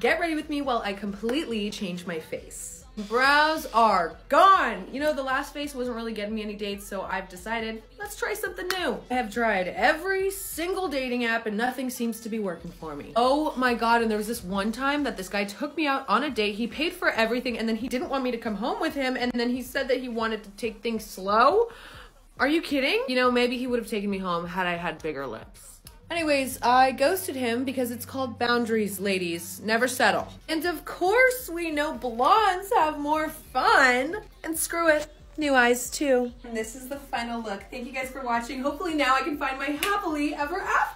Get ready with me while I completely change my face. Brows are gone. You know, the last face wasn't really getting me any dates, so I've decided, let's try something new. I have tried every single dating app and nothing seems to be working for me. Oh my god, and there was this one time that this guy took me out on a date. He paid for everything and then he didn't want me to come home with him and then he said that he wanted to take things slow. Are you kidding? You know, maybe he would have taken me home had I had bigger lips. Anyways, I ghosted him because it's called boundaries, ladies. Never settle. And of course, we know blondes have more fun. And screw it, new eyes too. And this is the final look. Thank you guys for watching. Hopefully now I can find my happily ever after.